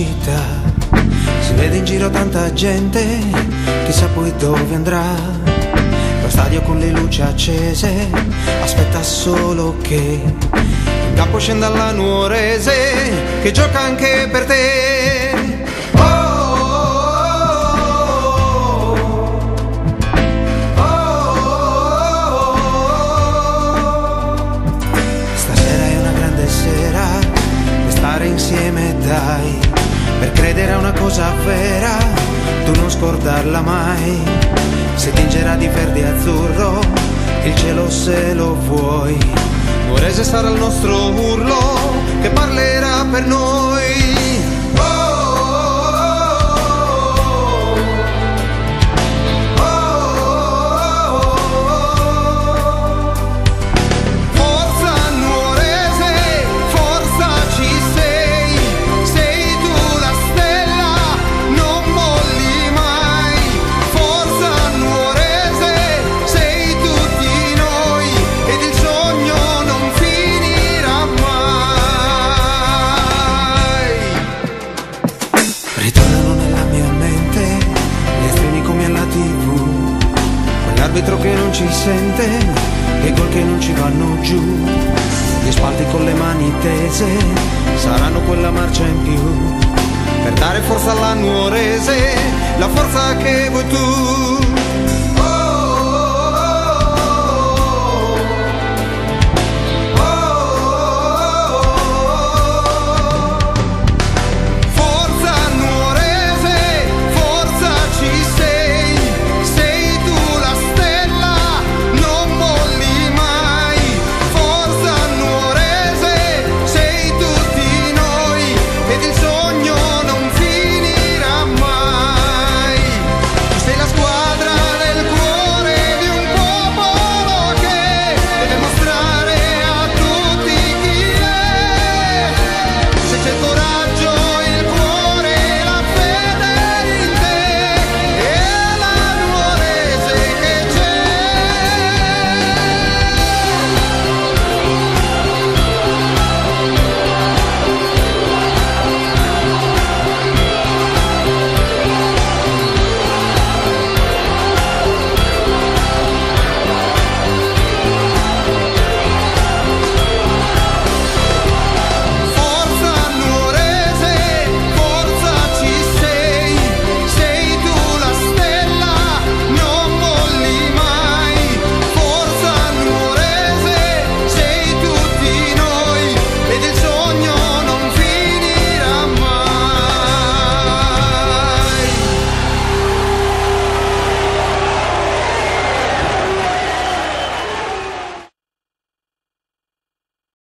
città. Si vede in giro tanta gente, chissà poi dove andrà. Lo stadio con le luci accese, aspetta solo che in campo scenda la nuorese, che gioca anche per te. Insieme dai, per credere a una cosa vera, tu non scordarla mai. Si tingerà di verde e azzurro, il cielo se lo vuoi. Nuorese sarà il nostro urlo Ritornano nella mia mente le azioni come alla tv, quell'arbitro che non ci sente e i gol che non ci vanno giù. Gli spalti con le mani tese saranno quella marcia in più per dare forza alla nuorese, la forza che vuoi tu.